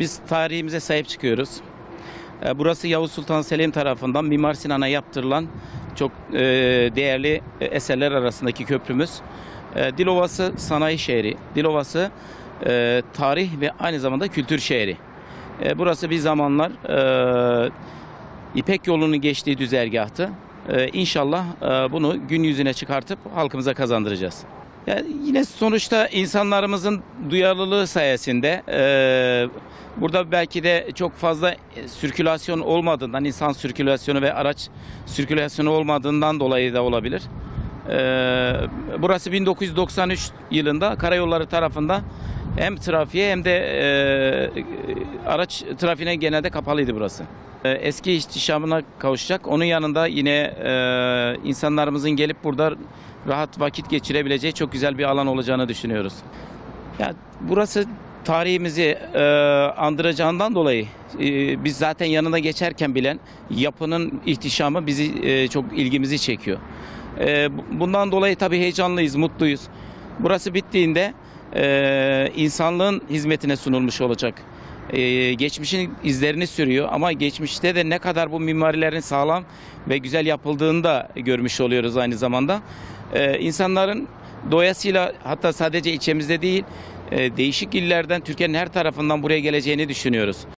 Biz tarihimize sahip çıkıyoruz. E, Burası Yavuz Sultan Selim tarafından Mimar Sinan'a yaptırılan çok e, değerli e, eserler arasındaki köprümüz. E, Dilovası sanayi şehri. Dilovası e, tarih ve aynı zamanda kültür şehri. E, Burası bir zamanlar İpek yolunun geçtiği düzergahtı. İnşallah bunu gün yüzüne çıkartıp halkımıza kazandıracağız. Yani yine sonuçta insanlarımızın duyarlılığı sayesinde e, burada belki de çok fazla sirkülasyon olmadığından, insan sirkülasyonu ve araç sirkülasyonu olmadığından dolayı da olabilir. E, burası 1993 yılında karayolları tarafından hem trafiğe hem de e, araç trafiğine genelde kapalıydı burası. E, eski ihtişamına kavuşacak. Onun yanında yine e, insanlarımızın gelip burada rahat vakit geçirebileceği çok güzel bir alan olacağını düşünüyoruz. Ya burası tarihimizi e, andıracağından dolayı e, biz zaten yanına geçerken bilen yapının ihtişamı bizi e, çok ilgimizi çekiyor. E, bu- bundan dolayı tabii heyecanlıyız, mutluyuz. Burası bittiğinde e, insanlığın hizmetine sunulmuş olacak. E, geçmişin izlerini sürüyor ama geçmişte de ne kadar bu mimarilerin sağlam ve güzel yapıldığını da görmüş oluyoruz aynı zamanda. E, insanların doyasıyla hatta sadece ilçemizde değil e, değişik illerden Türkiye'nin her tarafından buraya geleceğini düşünüyoruz.